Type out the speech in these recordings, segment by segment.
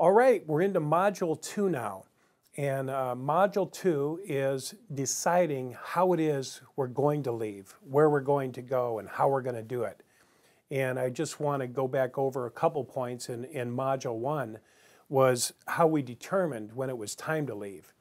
All right, we're into module two now. And uh, module two is deciding how it is we're going to leave, where we're going to go, and how we're going to do it. And I just want to go back over a couple points in, in module one was how we determined when it was time to leave.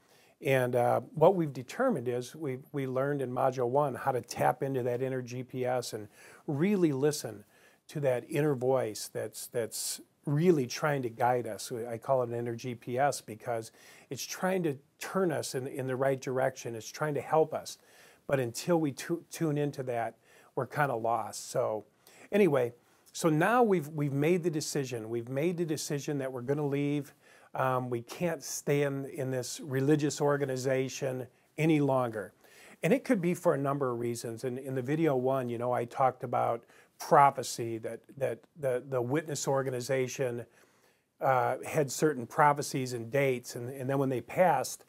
And uh, what we've determined is we, we learned in module one how to tap into that inner GPS and really listen to that inner voice that's, that's really trying to guide us. I call it an inner GPS because it's trying to turn us in, in the right direction. It's trying to help us. But until we tu- tune into that, we're kind of lost. So, anyway, so now we've, we've made the decision. We've made the decision that we're going to leave. Um, we can't stay in, in this religious organization any longer. And it could be for a number of reasons. And in the video one, you know, I talked about prophecy that, that the, the witness organization uh, had certain prophecies and dates. And, and then when they passed,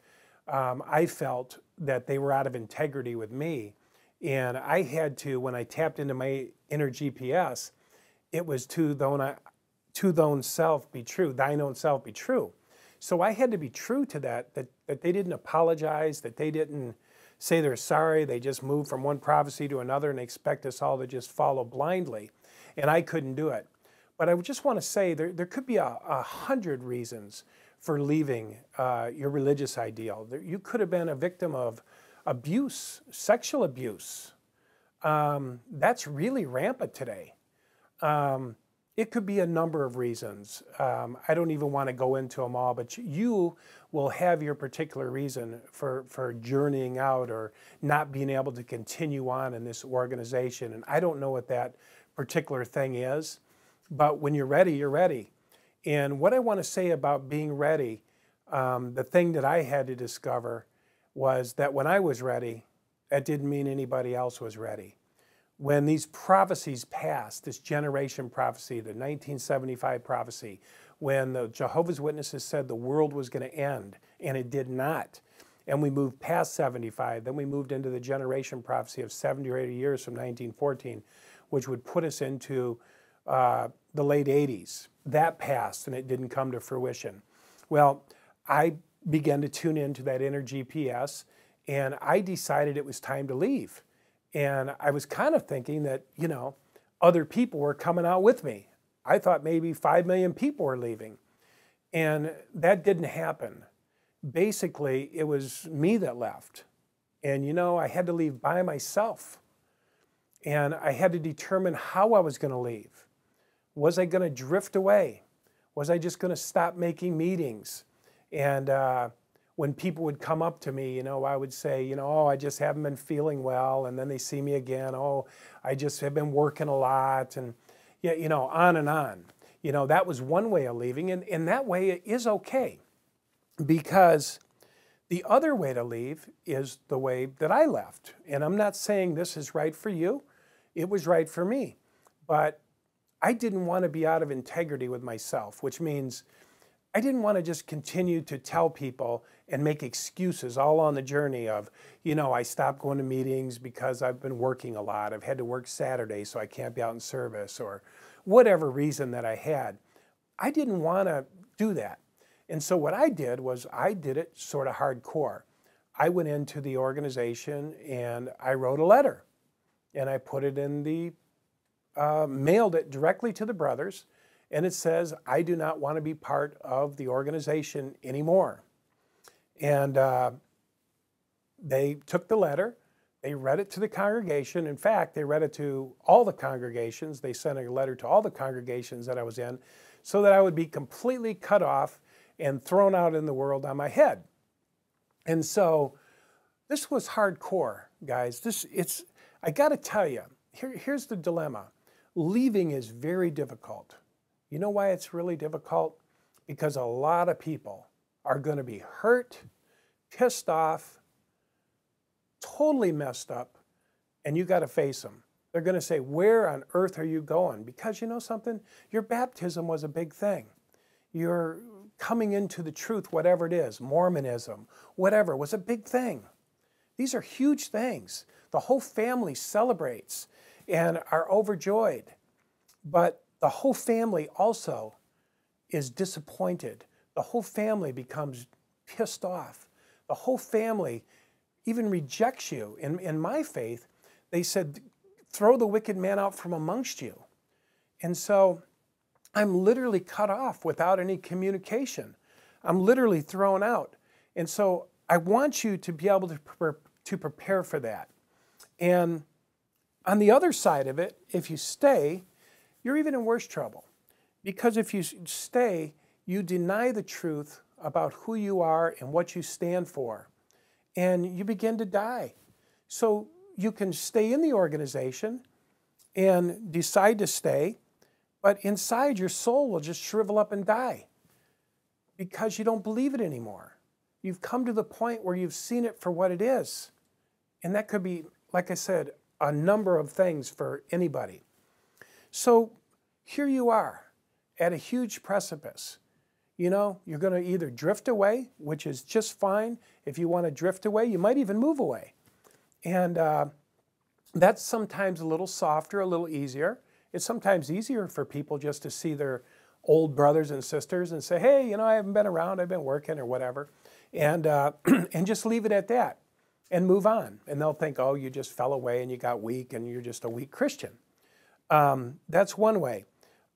um, I felt that they were out of integrity with me. And I had to, when I tapped into my inner GPS, it was to thine, to thine self be true, thine own self be true. So I had to be true to that, that, that they didn't apologize, that they didn't say they're sorry, they just move from one prophecy to another and expect us all to just follow blindly. And I couldn't do it. But I just want to say there, there could be a, a hundred reasons for leaving uh, your religious ideal. There, you could have been a victim of abuse, sexual abuse. Um, that's really rampant today. Um, it could be a number of reasons. Um, I don't even want to go into them all, but you will have your particular reason for, for journeying out or not being able to continue on in this organization. And I don't know what that particular thing is, but when you're ready, you're ready. And what I want to say about being ready, um, the thing that I had to discover was that when I was ready, that didn't mean anybody else was ready when these prophecies passed, this generation prophecy, the 1975 prophecy, when the Jehovah's Witnesses said the world was going to end, and it did not. And we moved past 75, then we moved into the generation prophecy of 70 or 80 years from 1914, which would put us into uh, the late 80s. That passed, and it didn't come to fruition. Well, I began to tune into that inner GPS, and I decided it was time to leave. And I was kind of thinking that, you know, other people were coming out with me. I thought maybe 5 million people were leaving. And that didn't happen. Basically, it was me that left. And, you know, I had to leave by myself. And I had to determine how I was going to leave. Was I going to drift away? Was I just going to stop making meetings? And, uh, when people would come up to me, you know, I would say, you know, oh, I just haven't been feeling well. And then they see me again, oh, I just have been working a lot. And, yeah, you know, on and on. You know, that was one way of leaving. And, and that way it is okay because the other way to leave is the way that I left. And I'm not saying this is right for you, it was right for me. But I didn't want to be out of integrity with myself, which means I didn't want to just continue to tell people and make excuses all on the journey of, you know, I stopped going to meetings because I've been working a lot. I've had to work Saturday, so I can't be out in service or whatever reason that I had. I didn't want to do that. And so what I did was I did it sort of hardcore. I went into the organization and I wrote a letter and I put it in the, uh, mailed it directly to the brothers and it says, I do not want to be part of the organization anymore. And uh, they took the letter, they read it to the congregation. In fact, they read it to all the congregations. They sent a letter to all the congregations that I was in so that I would be completely cut off and thrown out in the world on my head. And so this was hardcore, guys. This it's I got to tell you, here, here's the dilemma. Leaving is very difficult. You know why it's really difficult? Because a lot of people are going to be hurt, pissed off, totally messed up, and you got to face them. They're going to say, Where on earth are you going? Because you know something? Your baptism was a big thing. Your coming into the truth, whatever it is, Mormonism, whatever, was a big thing. These are huge things. The whole family celebrates and are overjoyed. But the whole family also is disappointed the whole family becomes pissed off. The whole family even rejects you. In, in my faith, they said, throw the wicked man out from amongst you. And so I'm literally cut off without any communication. I'm literally thrown out. And so I want you to be able to, pre- to prepare for that. And on the other side of it, if you stay, you're even in worse trouble. Because if you stay, you deny the truth about who you are and what you stand for, and you begin to die. So you can stay in the organization and decide to stay, but inside your soul will just shrivel up and die because you don't believe it anymore. You've come to the point where you've seen it for what it is. And that could be, like I said, a number of things for anybody. So here you are at a huge precipice. You know, you're going to either drift away, which is just fine. If you want to drift away, you might even move away. And uh, that's sometimes a little softer, a little easier. It's sometimes easier for people just to see their old brothers and sisters and say, hey, you know, I haven't been around, I've been working or whatever. And, uh, and just leave it at that and move on. And they'll think, oh, you just fell away and you got weak and you're just a weak Christian. Um, that's one way.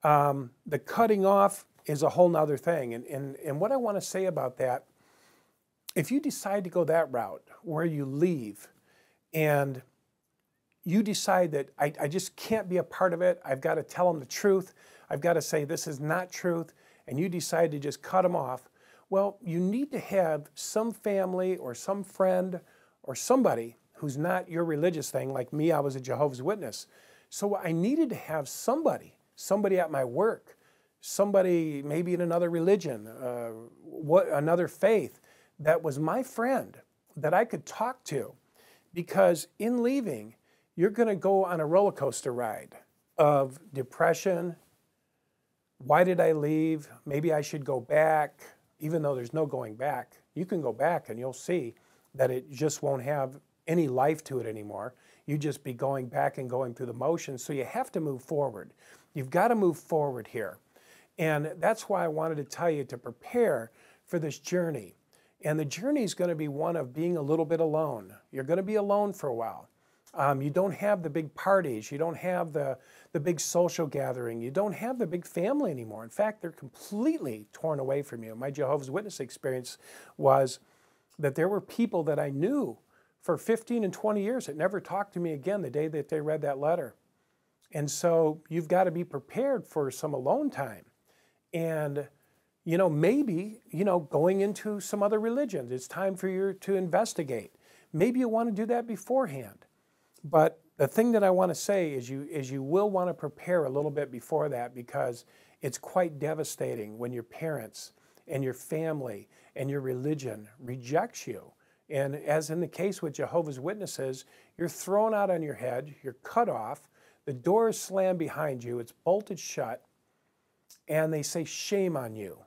Um, the cutting off is a whole nother thing. And, and, and what I want to say about that, if you decide to go that route where you leave and you decide that I, I just can't be a part of it, I've got to tell them the truth, I've got to say this is not truth, and you decide to just cut them off, well, you need to have some family or some friend or somebody who's not your religious thing, like me, I was a Jehovah's Witness. So I needed to have somebody, somebody at my work, somebody maybe in another religion, uh, what, another faith, that was my friend that I could talk to. Because in leaving, you're going to go on a roller coaster ride of depression. Why did I leave? Maybe I should go back, even though there's no going back. You can go back and you'll see that it just won't have any life to it anymore. You just be going back and going through the motions. So you have to move forward. You've got to move forward here. And that's why I wanted to tell you to prepare for this journey. And the journey is going to be one of being a little bit alone. You're going to be alone for a while. Um, you don't have the big parties. You don't have the, the big social gathering. You don't have the big family anymore. In fact, they're completely torn away from you. My Jehovah's Witness experience was that there were people that I knew for 15 and 20 years that never talked to me again the day that they read that letter. And so you've got to be prepared for some alone time. And, you know, maybe, you know, going into some other religions, it's time for you to investigate. Maybe you want to do that beforehand. But the thing that I want to say is you, is you will want to prepare a little bit before that because it's quite devastating when your parents and your family and your religion rejects you. And as in the case with Jehovah's Witnesses, you're thrown out on your head, you're cut off, the door is slammed behind you, it's bolted shut, and they say, Shame on you.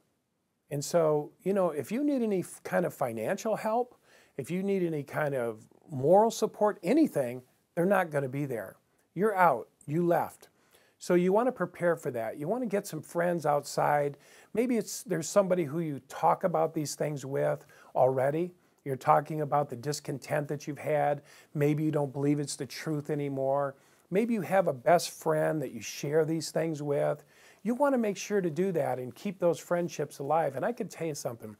And so, you know, if you need any kind of financial help, if you need any kind of moral support, anything, they're not going to be there. You're out, you left. So you want to prepare for that. You want to get some friends outside. Maybe it's there's somebody who you talk about these things with already. You're talking about the discontent that you've had. Maybe you don't believe it's the truth anymore. Maybe you have a best friend that you share these things with. You want to make sure to do that and keep those friendships alive. And I can tell you something.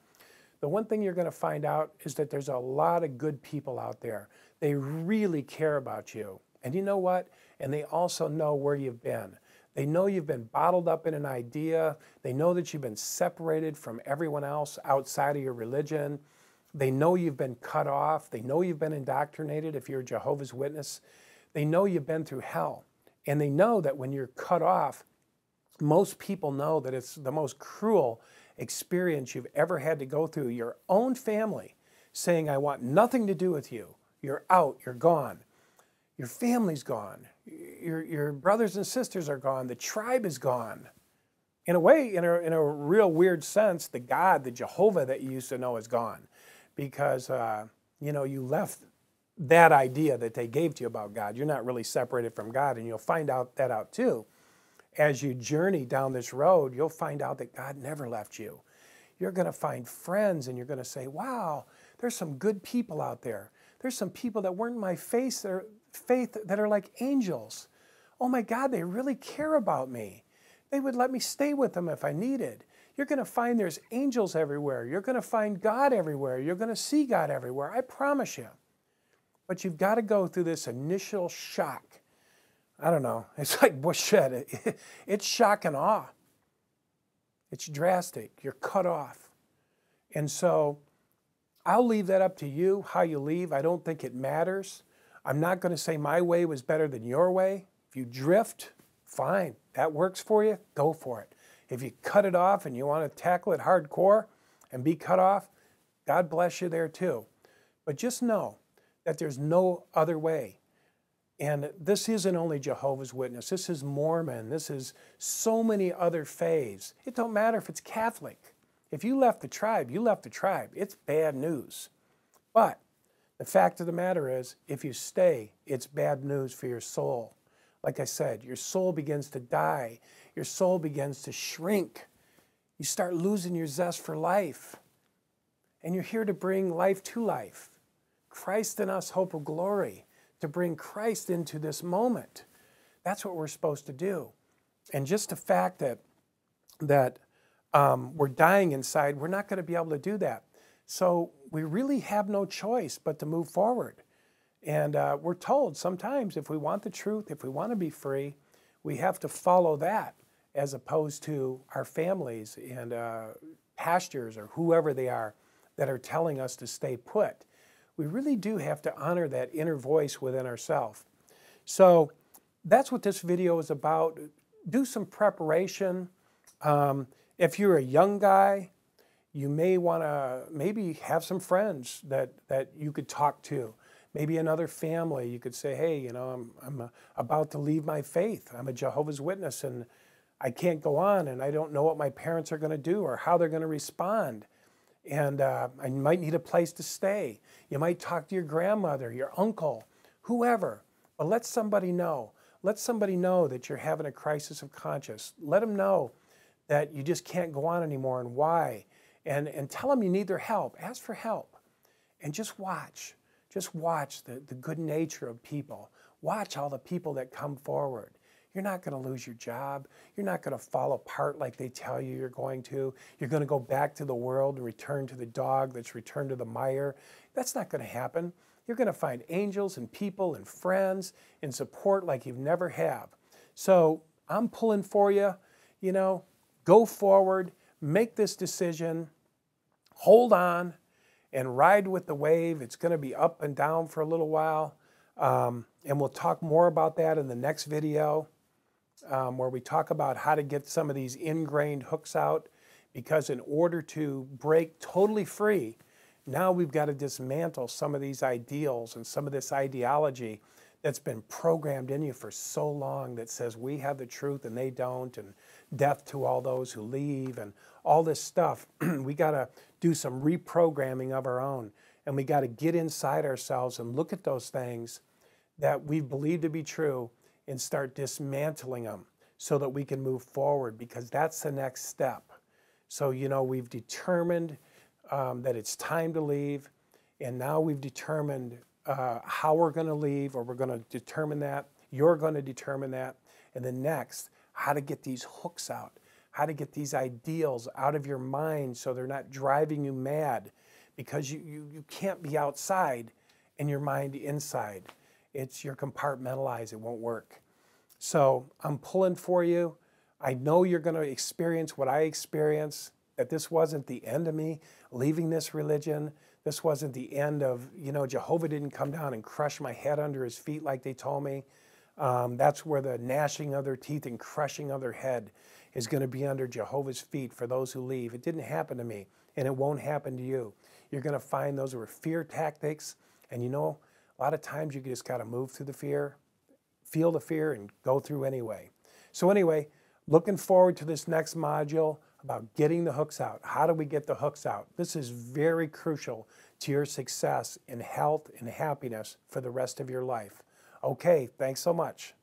The one thing you're going to find out is that there's a lot of good people out there. They really care about you. And you know what? And they also know where you've been. They know you've been bottled up in an idea. They know that you've been separated from everyone else outside of your religion. They know you've been cut off. They know you've been indoctrinated if you're a Jehovah's Witness. They know you've been through hell. And they know that when you're cut off, most people know that it's the most cruel experience you've ever had to go through. Your own family saying, I want nothing to do with you. You're out, you're gone. Your family's gone. Your, your brothers and sisters are gone. The tribe is gone. In a way, in a, in a real weird sense, the God, the Jehovah that you used to know is gone because, uh, you know, you left that idea that they gave to you about God. You're not really separated from God, and you'll find out that out too. As you journey down this road, you'll find out that God never left you. You're going to find friends and you're going to say, wow, there's some good people out there. There's some people that weren't my face, that are, faith that are like angels. Oh my God, they really care about me. They would let me stay with them if I needed. You're going to find there's angels everywhere. You're going to find God everywhere. You're going to see God everywhere. I promise you. But you've got to go through this initial shock. I don't know. It's like Bush said, it's shock and awe. It's drastic. You're cut off. And so I'll leave that up to you, how you leave. I don't think it matters. I'm not going to say my way was better than your way. If you drift, fine. That works for you, go for it. If you cut it off and you want to tackle it hardcore and be cut off, God bless you there too. But just know that there's no other way. And this isn't only Jehovah's Witness, this is Mormon, this is so many other faiths. It don't matter if it's Catholic. If you left the tribe, you left the tribe. It's bad news. But the fact of the matter is, if you stay, it's bad news for your soul. Like I said, your soul begins to die, your soul begins to shrink. You start losing your zest for life. And you're here to bring life to life. Christ in us, hope of glory, to bring Christ into this moment. That's what we're supposed to do. And just the fact that, that um, we're dying inside, we're not going to be able to do that. So we really have no choice but to move forward. And uh, we're told sometimes if we want the truth, if we want to be free, we have to follow that as opposed to our families and uh, pastors or whoever they are that are telling us to stay put. We really do have to honor that inner voice within ourselves. So that's what this video is about. Do some preparation. Um, if you're a young guy, you may want to maybe have some friends that, that you could talk to. Maybe another family. You could say, hey, you know, I'm, I'm uh, about to leave my faith. I'm a Jehovah's Witness and I can't go on and I don't know what my parents are going to do or how they're going to respond. And uh, I might need a place to stay. You might talk to your grandmother, your uncle, whoever. But let somebody know. Let somebody know that you're having a crisis of conscience. Let them know that you just can't go on anymore and why. And, and tell them you need their help. Ask for help. And just watch. Just watch the, the good nature of people. Watch all the people that come forward. You're not going to lose your job. You're not going to fall apart like they tell you you're going to. You're going to go back to the world and return to the dog that's returned to the mire. That's not going to happen. You're going to find angels and people and friends and support like you've never have. So I'm pulling for you. You know, go forward, make this decision, hold on, and ride with the wave. It's going to be up and down for a little while. Um, and we'll talk more about that in the next video um, where we talk about how to get some of these ingrained hooks out. Because in order to break totally free, now we've got to dismantle some of these ideals and some of this ideology that's been programmed in you for so long that says we have the truth and they don't, and death to all those who leave, and all this stuff. we got to do some reprogramming of our own. And we got to get inside ourselves and look at those things that we believe to be true and start dismantling them so that we can move forward because that's the next step. So, you know, we've determined um, that it's time to leave, and now we've determined uh, how we're going to leave, or we're going to determine that. You're going to determine that. And then next, how to get these hooks out, how to get these ideals out of your mind so they're not driving you mad because you, you, you can't be outside and your mind inside. It's you're compartmentalized, it won't work. So I'm pulling for you. I know you're going to experience what I experienced, that this wasn't the end of me leaving this religion. This wasn't the end of, you know, Jehovah didn't come down and crush my head under his feet like they told me. Um, that's where the gnashing of their teeth and crushing of their head is going to be under Jehovah's feet for those who leave. It didn't happen to me, and it won't happen to you. You're going to find those were fear tactics, and you know, a lot of times you just got to move through the fear, feel the fear, and go through anyway. So, anyway, looking forward to this next module about getting the hooks out. How do we get the hooks out? This is very crucial to your success in health and happiness for the rest of your life. Okay, thanks so much.